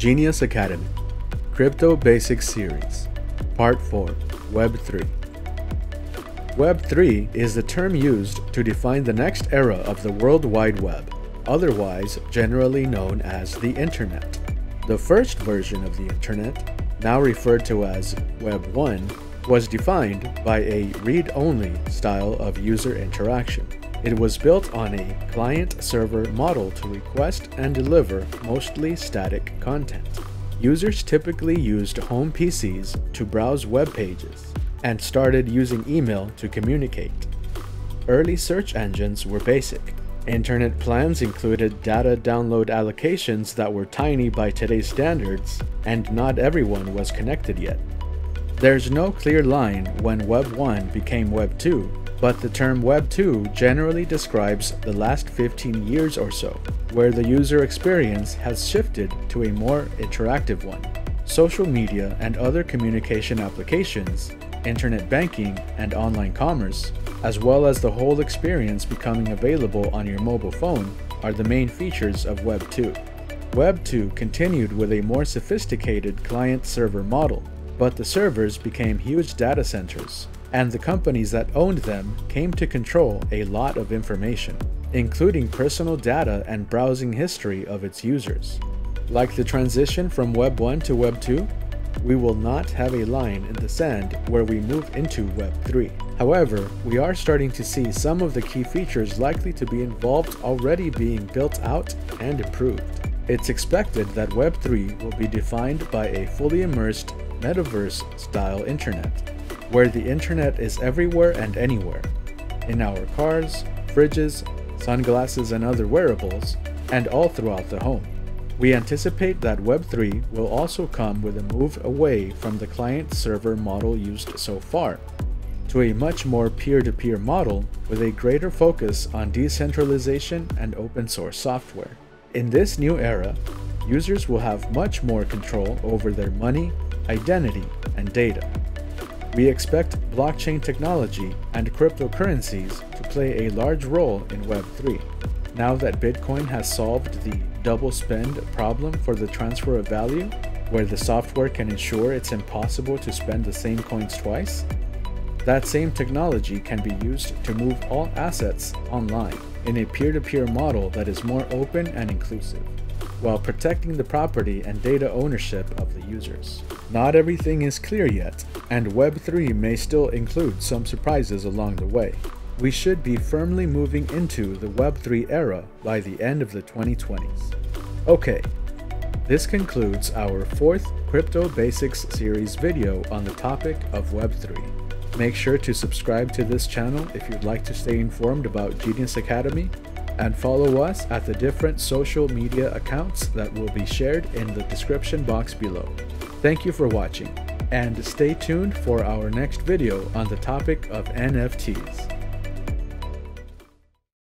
Genius Academy Crypto Basics Series Part 4 Web3 Web3 is the term used to define the next era of the World Wide Web, otherwise generally known as the Internet. The first version of the Internet, now referred to as Web 1, was defined by a read-only style of user interaction. It was built on a client-server model to request and deliver mostly static content. Users typically used home PCs to browse web pages and started using email to communicate. Early search engines were basic. Internet plans included data download allocations that were tiny by today's standards, and not everyone was connected yet. There's no clear line when Web 1 became Web 2, but the term Web 2 generally describes the last 15 years or so, where the user experience has shifted to a more interactive one. Social media and other communication applications, internet banking, and online commerce, as well as the whole experience becoming available on your mobile phone, are the main features of Web 2. Web 2 continued with a more sophisticated client-server model, but the servers became huge data centers, and the companies that owned them came to control a lot of information, including personal data and browsing history of its users. Like the transition from Web 1 to Web 2, we will not have a line in the sand where we move into Web 3. However, we are starting to see some of the key features likely to be involved already being built out and improved. It's expected that Web 3 will be defined by a fully immersed metaverse style internet, where the internet is everywhere and anywhere in our cars, fridges, sunglasses, and other wearables, and all throughout the home. We anticipate that Web3 will also come with a move away from the client server model used so far to a much more peer to peer model with a greater focus on decentralization and open source software. In this new era, users will have much more control over their money, identity, and data. We expect blockchain technology and cryptocurrencies to play a large role in Web3. Now that Bitcoin has solved the double spend problem for the transfer of value, where the software can ensure it's impossible to spend the same coins twice, that same technology can be used to move all assets online in a peer to peer model that is more open and inclusive while protecting the property and data ownership of the users. Not everything is clear yet, and Web3 may still include some surprises along the way. We should be firmly moving into the Web3 era by the end of the 2020s. Okay, this concludes our fourth Crypto Basics series video on the topic of Web3. Make sure to subscribe to this channel if you'd like to stay informed about Genius Academy and follow us at the different social media accounts that will be shared in the description box below. Thank you for watching, and stay tuned for our next video on the topic of NFTs.